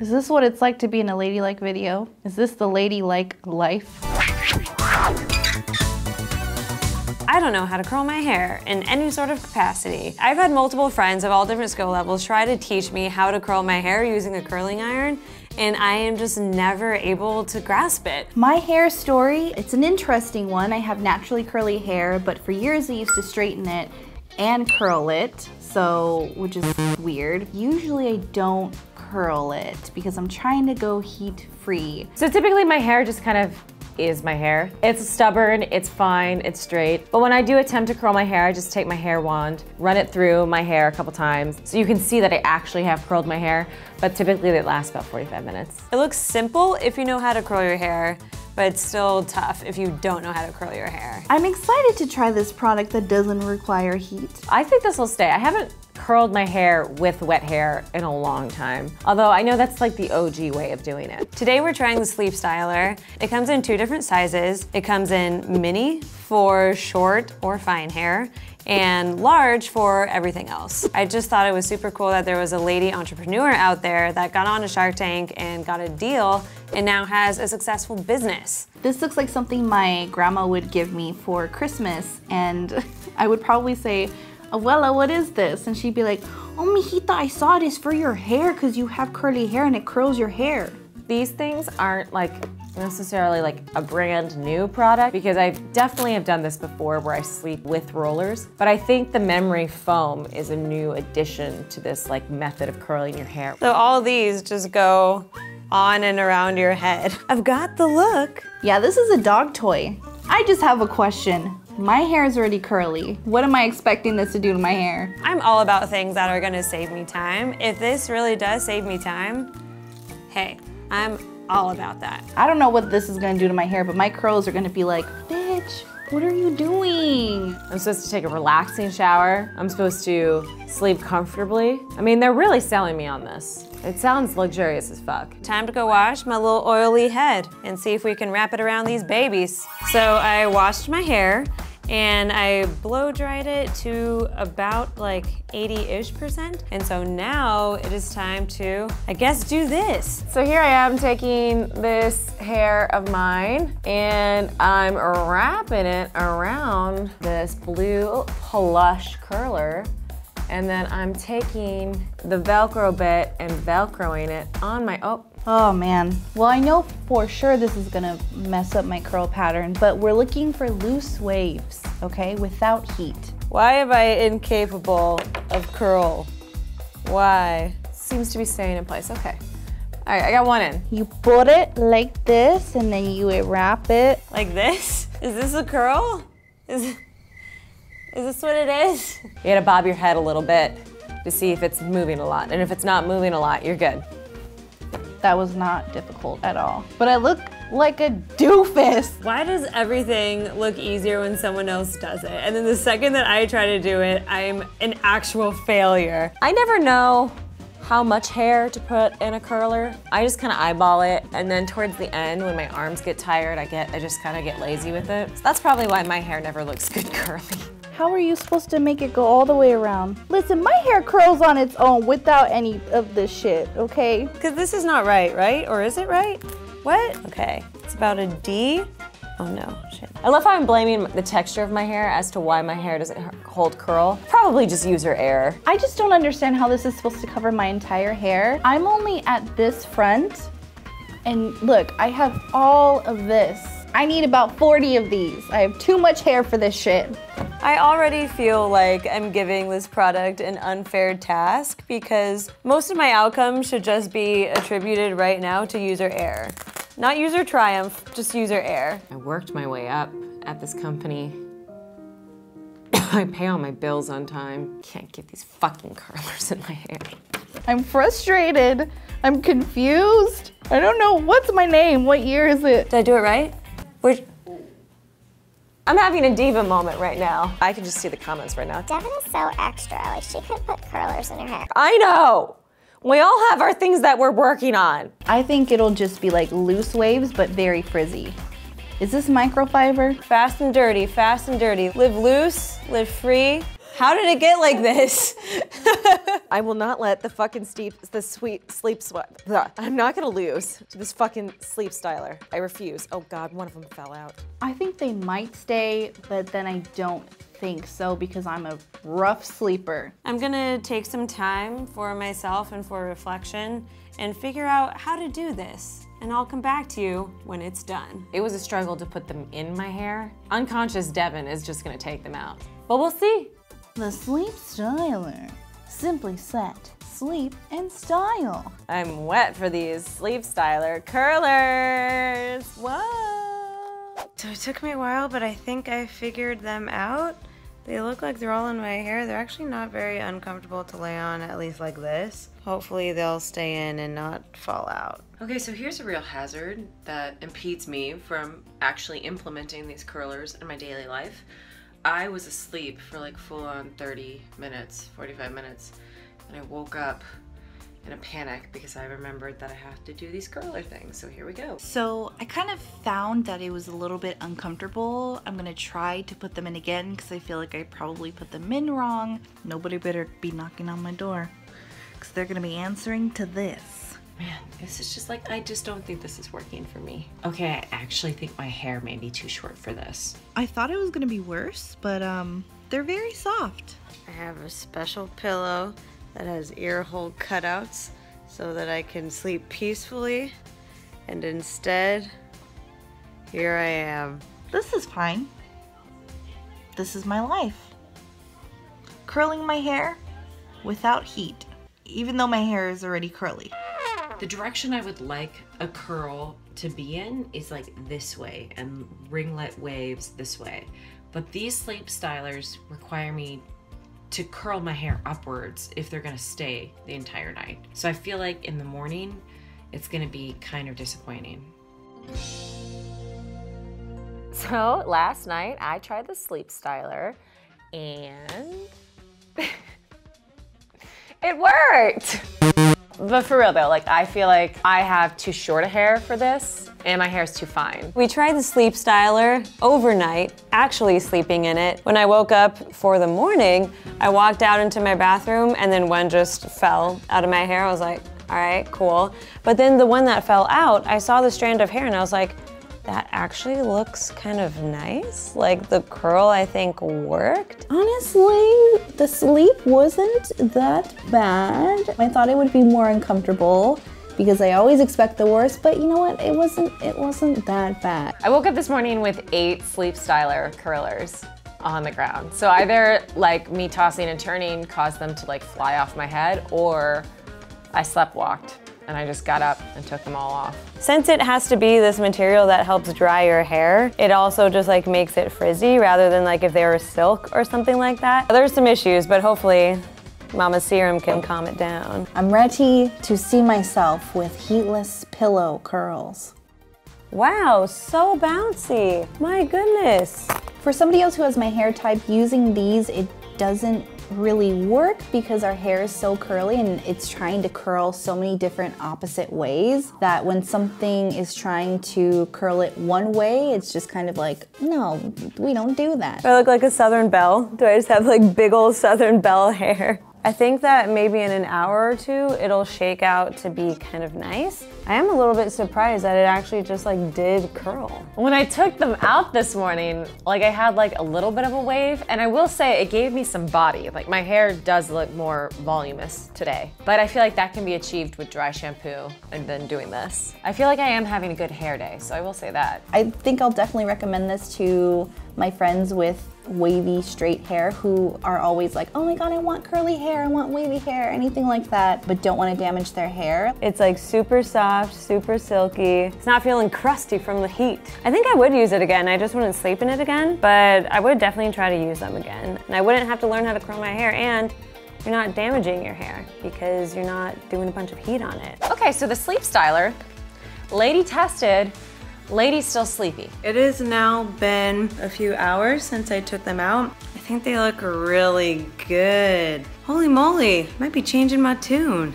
Is this what it's like to be in a ladylike video? Is this the ladylike life? I don't know how to curl my hair in any sort of capacity. I've had multiple friends of all different skill levels try to teach me how to curl my hair using a curling iron, and I am just never able to grasp it. My hair story, it's an interesting one. I have naturally curly hair, but for years I used to straighten it and curl it, so, which is weird. Usually I don't curl it because I'm trying to go heat free. So typically my hair just kind of is my hair. It's stubborn, it's fine, it's straight. But when I do attempt to curl my hair, I just take my hair wand, run it through my hair a couple times. So you can see that I actually have curled my hair, but typically they last about 45 minutes. It looks simple if you know how to curl your hair, but it's still tough if you don't know how to curl your hair. I'm excited to try this product that doesn't require heat. I think this will stay. I haven't curled my hair with wet hair in a long time. Although I know that's like the OG way of doing it. Today we're trying the Sleep Styler. It comes in two different sizes. It comes in mini for short or fine hair and large for everything else. I just thought it was super cool that there was a lady entrepreneur out there that got on a Shark Tank and got a deal and now has a successful business. This looks like something my grandma would give me for Christmas and I would probably say, Abuela, what is this? And she'd be like, oh, mijita, I saw this for your hair because you have curly hair and it curls your hair. These things aren't like necessarily like a brand new product because I definitely have done this before where I sleep with rollers, but I think the memory foam is a new addition to this like method of curling your hair. So all these just go on and around your head. I've got the look. Yeah, this is a dog toy. I just have a question. My hair is already curly. What am I expecting this to do to my hair? I'm all about things that are gonna save me time. If this really does save me time, hey, I'm all about that. I don't know what this is gonna do to my hair, but my curls are gonna be like, bitch, what are you doing? I'm supposed to take a relaxing shower. I'm supposed to sleep comfortably. I mean, they're really selling me on this. It sounds luxurious as fuck. Time to go wash my little oily head and see if we can wrap it around these babies. So I washed my hair and I blow dried it to about like 80-ish percent. And so now it is time to, I guess, do this. So here I am taking this hair of mine and I'm wrapping it around this blue plush curler and then I'm taking the Velcro bit and Velcroing it on my, oh, Oh man. Well, I know for sure this is gonna mess up my curl pattern, but we're looking for loose waves, okay, without heat. Why am I incapable of curl? Why? Seems to be staying in place, okay. All right, I got one in. You put it like this and then you wrap it. Like this? Is this a curl? Is, is this what it is? You gotta bob your head a little bit to see if it's moving a lot. And if it's not moving a lot, you're good. That was not difficult at all. But I look like a doofus. Why does everything look easier when someone else does it? And then the second that I try to do it, I'm an actual failure. I never know how much hair to put in a curler. I just kind of eyeball it, and then towards the end, when my arms get tired, I get I just kind of get lazy with it. So that's probably why my hair never looks good curly. How are you supposed to make it go all the way around? Listen, my hair curls on its own without any of this shit, okay? Because this is not right, right? Or is it right? What? Okay, it's about a D. Oh no, shit. I love how I'm blaming the texture of my hair as to why my hair doesn't hold curl. Probably just user error. I just don't understand how this is supposed to cover my entire hair. I'm only at this front, and look, I have all of this. I need about 40 of these. I have too much hair for this shit. I already feel like I'm giving this product an unfair task because most of my outcomes should just be attributed right now to user error. Not user triumph, just user error. I worked my way up at this company. I pay all my bills on time. Can't get these fucking curlers in my hair. I'm frustrated. I'm confused. I don't know what's my name. What year is it? Did I do it right? Where's I'm having a diva moment right now. I can just see the comments right now. Devin is so extra. Like she could put curlers in her hair. I know. We all have our things that we're working on. I think it'll just be like loose waves, but very frizzy. Is this microfiber? Fast and dirty, fast and dirty. Live loose, live free. How did it get like this? I will not let the fucking sleep, the sweet sleep sweat. I'm not gonna lose to this fucking sleep styler. I refuse. Oh God, one of them fell out. I think they might stay, but then I don't think so because I'm a rough sleeper. I'm gonna take some time for myself and for reflection and figure out how to do this. And I'll come back to you when it's done. It was a struggle to put them in my hair. Unconscious Devin is just gonna take them out. But we'll see. The Sleep Styler. Simply set, sleep, and style. I'm wet for these sleep styler curlers. Whoa. So it took me a while, but I think I figured them out. They look like they're all in my hair. They're actually not very uncomfortable to lay on, at least like this. Hopefully they'll stay in and not fall out. Okay, so here's a real hazard that impedes me from actually implementing these curlers in my daily life. I was asleep for like full on 30 minutes, 45 minutes, and I woke up in a panic because I remembered that I have to do these curler things. So here we go. So I kind of found that it was a little bit uncomfortable. I'm gonna try to put them in again because I feel like I probably put them in wrong. Nobody better be knocking on my door because they're gonna be answering to this. Man, this is just like, I just don't think this is working for me. Okay, I actually think my hair may be too short for this. I thought it was gonna be worse, but um, they're very soft. I have a special pillow that has ear hole cutouts so that I can sleep peacefully. And instead, here I am. This is fine. This is my life. Curling my hair without heat, even though my hair is already curly. The direction I would like a curl to be in is like this way and ringlet waves this way. But these sleep stylers require me to curl my hair upwards if they're gonna stay the entire night. So I feel like in the morning, it's gonna be kind of disappointing. So last night I tried the sleep styler and it worked. But for real though, like I feel like I have too short a hair for this and my hair is too fine. We tried the sleep styler overnight, actually sleeping in it. When I woke up for the morning, I walked out into my bathroom and then one just fell out of my hair. I was like, all right, cool. But then the one that fell out, I saw the strand of hair and I was like, that actually looks kind of nice. Like the curl I think worked. Honestly, the sleep wasn't that bad. I thought it would be more uncomfortable because I always expect the worst, but you know what? It wasn't it wasn't that bad. I woke up this morning with eight sleep styler curlers on the ground. So either like me tossing and turning caused them to like fly off my head or I slept walked and I just got up and took them all off. Since it has to be this material that helps dry your hair, it also just like makes it frizzy rather than like if they were silk or something like that. There's some issues, but hopefully Mama Serum can calm it down. I'm ready to see myself with heatless pillow curls. Wow, so bouncy. My goodness. For somebody else who has my hair type, using these, it doesn't really work because our hair is so curly and it's trying to curl so many different opposite ways that when something is trying to curl it one way, it's just kind of like, no, we don't do that. I look like a Southern Belle? Do I just have like big old Southern Belle hair? I think that maybe in an hour or two, it'll shake out to be kind of nice. I am a little bit surprised that it actually just like did curl. When I took them out this morning, like I had like a little bit of a wave and I will say it gave me some body. Like my hair does look more voluminous today, but I feel like that can be achieved with dry shampoo and then doing this. I feel like I am having a good hair day, so I will say that. I think I'll definitely recommend this to my friends with wavy straight hair who are always like, oh my god, I want curly hair, I want wavy hair, anything like that, but don't want to damage their hair. It's like super soft, super silky. It's not feeling crusty from the heat. I think I would use it again. I just wouldn't sleep in it again, but I would definitely try to use them again. And I wouldn't have to learn how to curl my hair and you're not damaging your hair because you're not doing a bunch of heat on it. Okay, so the sleep styler, lady tested, Lady's still sleepy. It has now been a few hours since I took them out. I think they look really good. Holy moly, might be changing my tune.